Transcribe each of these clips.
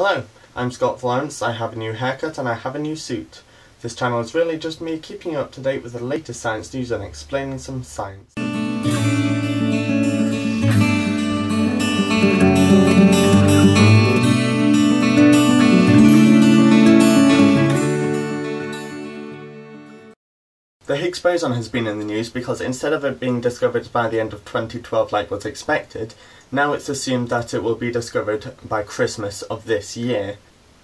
Hello, I'm Scott Florence, I have a new haircut and I have a new suit. This channel is really just me keeping you up to date with the latest science news and explaining some science. The Higgs boson has been in the news because instead of it being discovered by the end of 2012 like was expected, now it's assumed that it will be discovered by Christmas of this year.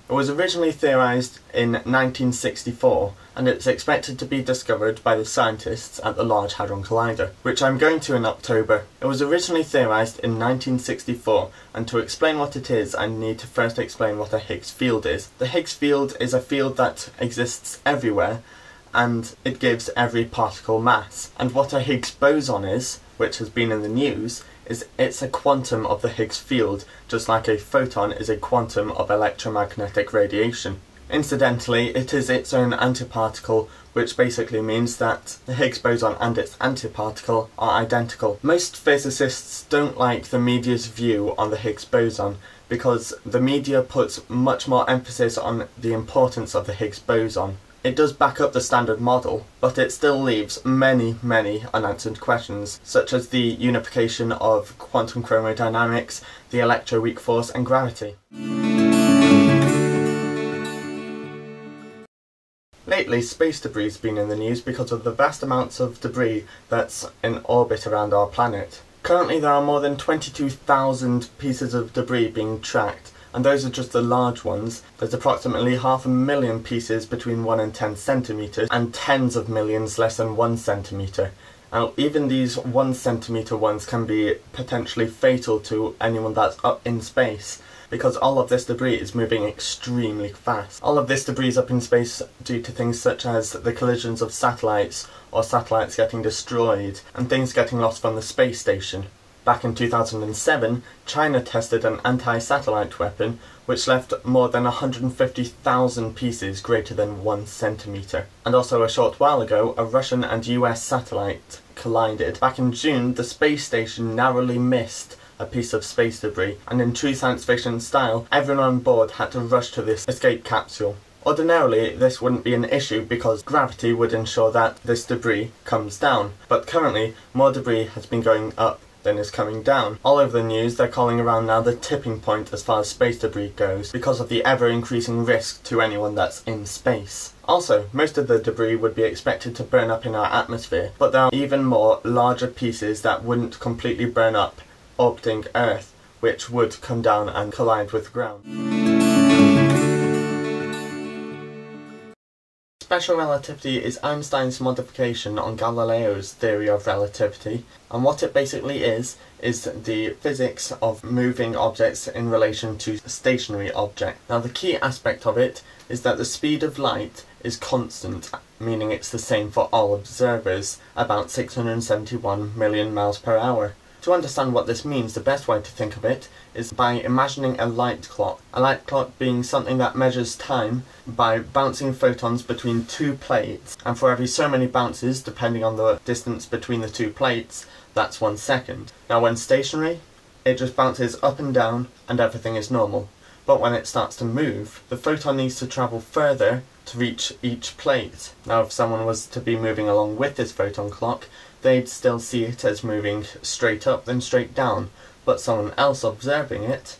It was originally theorised in 1964 and it's expected to be discovered by the scientists at the Large Hadron Collider, which I'm going to in October. It was originally theorised in 1964 and to explain what it is I need to first explain what a Higgs field is. The Higgs field is a field that exists everywhere and it gives every particle mass. And what a Higgs boson is, which has been in the news, is it's a quantum of the Higgs field, just like a photon is a quantum of electromagnetic radiation. Incidentally, it is its own antiparticle, which basically means that the Higgs boson and its antiparticle are identical. Most physicists don't like the media's view on the Higgs boson, because the media puts much more emphasis on the importance of the Higgs boson. It does back up the standard model, but it still leaves many, many unanswered questions, such as the unification of quantum chromodynamics, the electroweak force, and gravity. Lately, space debris has been in the news because of the vast amounts of debris that's in orbit around our planet. Currently, there are more than 22,000 pieces of debris being tracked, and those are just the large ones. There's approximately half a million pieces between 1 and 10 centimetres, and tens of millions less than 1 centimetre. Now, even these 1 centimetre ones can be potentially fatal to anyone that's up in space, because all of this debris is moving extremely fast. All of this debris is up in space due to things such as the collisions of satellites, or satellites getting destroyed, and things getting lost from the space station. Back in 2007, China tested an anti-satellite weapon which left more than 150,000 pieces greater than 1 centimetre. And also a short while ago, a Russian and US satellite collided. Back in June, the space station narrowly missed a piece of space debris, and in true science fiction style, everyone on board had to rush to this escape capsule. Ordinarily, this wouldn't be an issue because gravity would ensure that this debris comes down, but currently, more debris has been going up then is coming down. All over the news, they're calling around now the tipping point as far as space debris goes, because of the ever-increasing risk to anyone that's in space. Also, most of the debris would be expected to burn up in our atmosphere, but there are even more larger pieces that wouldn't completely burn up orbiting Earth, which would come down and collide with the ground. Special relativity is Einstein's modification on Galileo's theory of relativity, and what it basically is, is the physics of moving objects in relation to stationary objects. Now the key aspect of it is that the speed of light is constant, meaning it's the same for all observers, about 671 million miles per hour. To understand what this means, the best way to think of it is by imagining a light clock. A light clock being something that measures time by bouncing photons between two plates, and for every so many bounces, depending on the distance between the two plates, that's one second. Now when stationary, it just bounces up and down and everything is normal. But when it starts to move, the photon needs to travel further to reach each plate. Now if someone was to be moving along with this photon clock, they'd still see it as moving straight up then straight down, but someone else observing it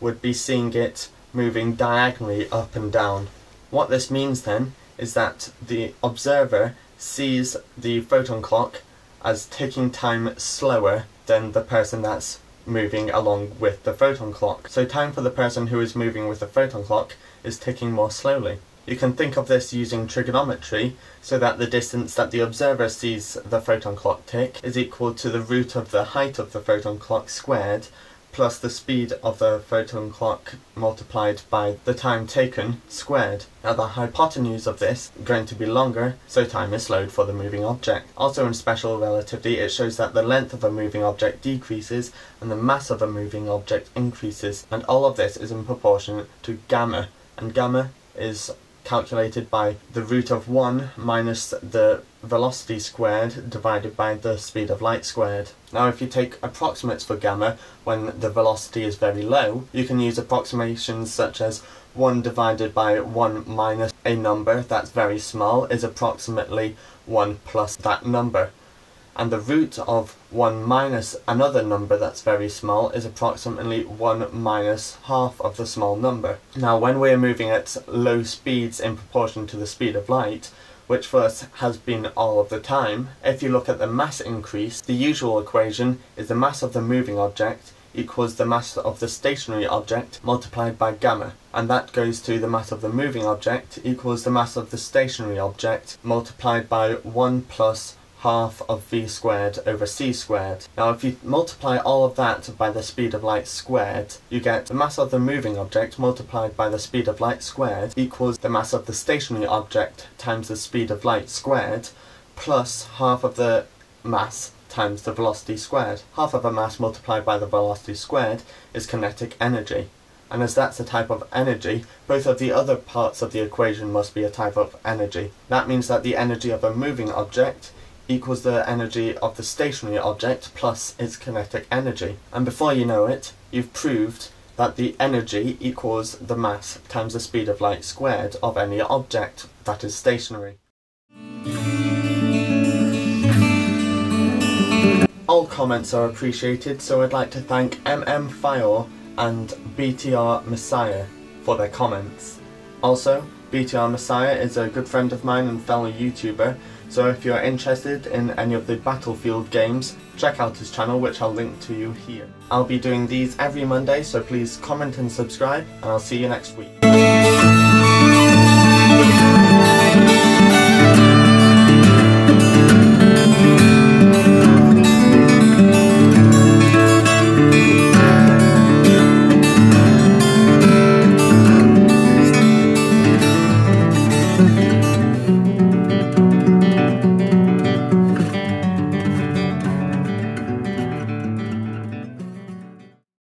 would be seeing it moving diagonally up and down. What this means then is that the observer sees the photon clock as taking time slower than the person that's moving along with the photon clock. So time for the person who is moving with the photon clock is ticking more slowly. You can think of this using trigonometry, so that the distance that the observer sees the photon clock tick is equal to the root of the height of the photon clock squared, plus the speed of the photon clock multiplied by the time taken squared. Now the hypotenuse of this is going to be longer, so time is slowed for the moving object. Also in special relativity it shows that the length of a moving object decreases and the mass of a moving object increases, and all of this is in proportion to gamma, and gamma is calculated by the root of 1 minus the velocity squared divided by the speed of light squared. Now if you take approximates for gamma when the velocity is very low, you can use approximations such as 1 divided by 1 minus a number that's very small is approximately 1 plus that number and the root of 1 minus another number that's very small is approximately 1 minus half of the small number. Now when we're moving at low speeds in proportion to the speed of light, which for us has been all of the time, if you look at the mass increase, the usual equation is the mass of the moving object equals the mass of the stationary object multiplied by gamma, and that goes to the mass of the moving object equals the mass of the stationary object multiplied by 1 plus half of v squared over c squared. Now if you multiply all of that by the speed of light squared, you get the mass of the moving object multiplied by the speed of light squared equals the mass of the stationary object times the speed of light squared plus half of the mass times the velocity squared. Half of a mass multiplied by the velocity squared is kinetic energy. And as that's a type of energy, both of the other parts of the equation must be a type of energy. That means that the energy of a moving object equals the energy of the stationary object plus its kinetic energy. And before you know it, you've proved that the energy equals the mass times the speed of light squared of any object that is stationary. All comments are appreciated, so I'd like to thank MM Fire and BTR Messiah for their comments. Also, BTR Messiah is a good friend of mine and fellow YouTuber, so if you're interested in any of the Battlefield games, check out his channel which I'll link to you here. I'll be doing these every Monday, so please comment and subscribe, and I'll see you next week.